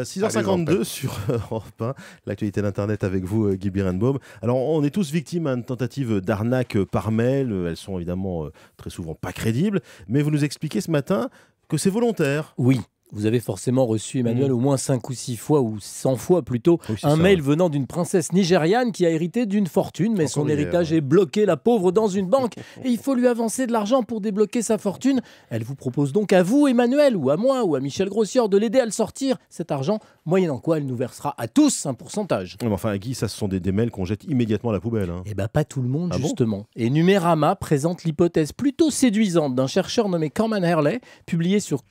Euh, 6h52 sur Europe 1, l'actualité d'Internet avec vous, euh, Guy Birenbaum. Alors, on est tous victimes d'une tentative d'arnaque euh, par mail. Elles sont évidemment euh, très souvent pas crédibles. Mais vous nous expliquez ce matin que c'est volontaire. Oui. Vous avez forcément reçu, Emmanuel, Mmh. au moins 5 ou 6 fois, ou 100 fois plutôt, Oui, un ça, mail ouais. venant d'une princesse nigériane qui a hérité d'une fortune, mais son héritage ouais. est bloqué, la pauvre, dans une banque, et il faut lui avancer de l'argent pour débloquer sa fortune. Elle vous propose donc à vous, Emmanuel, ou à moi, ou à Michel Grossière, de l'aider à le sortir, cet argent, moyennant quoi elle nous versera à tous un pourcentage. Mais enfin, Guy, ça, ce sont des, des mails qu'on jette immédiatement à la poubelle. hein. Eh bien, pas tout le monde, Ah bon justement. et Numérama présente l'hypothèse plutôt séduisante d'un chercheur nommé Corman Herley, publié sur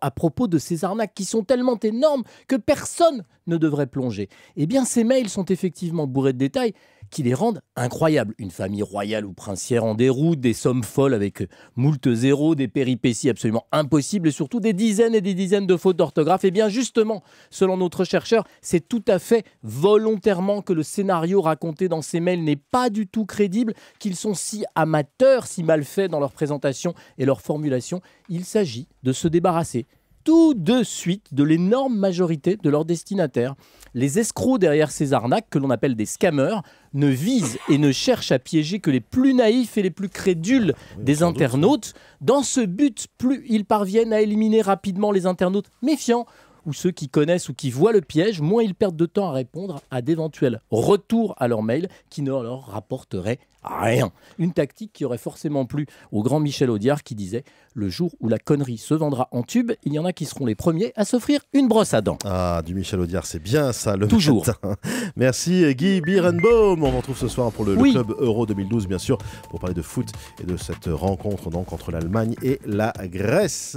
à propos de ces arnaques qui sont tellement énormes que personne ne devrait plonger. Eh bien, ces mails sont effectivement bourrés de détails qui les rendent incroyables. Une famille royale ou princière en déroute, des sommes folles avec moult zéros, des péripéties absolument impossibles et surtout des dizaines et des dizaines de fautes d'orthographe. Eh bien, justement, selon notre chercheur, c'est tout à fait volontairement que le scénario raconté dans ces mails n'est pas du tout crédible, qu'ils sont si amateurs, si mal faits dans leur présentation et leur formulation. Il s'agit de se débarrasser tout de suite de l'énorme majorité de leurs destinataires. Les escrocs derrière ces arnaques, que l'on appelle des scammers, ne visent et ne cherchent à piéger que les plus naïfs et les plus crédules des internautes. Dans ce but, plus ils parviennent à éliminer rapidement les internautes méfiants ou ceux qui connaissent ou qui voient le piège, moins ils perdent de temps à répondre à d'éventuels retours à leur mail qui ne leur rapporteraient rien. Une tactique qui aurait forcément plu au grand Michel Audiard qui disait Le jour où la connerie se vendra en tube, il y en a qui seront les premiers à s'offrir une brosse à dents. Ah, du Michel Audiard, c'est bien ça le Toujours. matin. Merci Guy Birenbaum. On vous retrouve ce soir pour le, le club Euro 2012, bien sûr, pour parler de foot et de cette rencontre donc entre l'Allemagne et la Grèce.